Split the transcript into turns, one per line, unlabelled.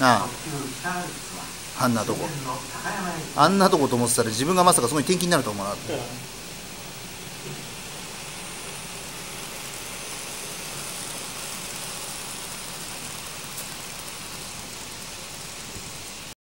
ああ。あんなとこ。あんなとこと思ってたら自分がまさかそこに転勤になると思うなっ
て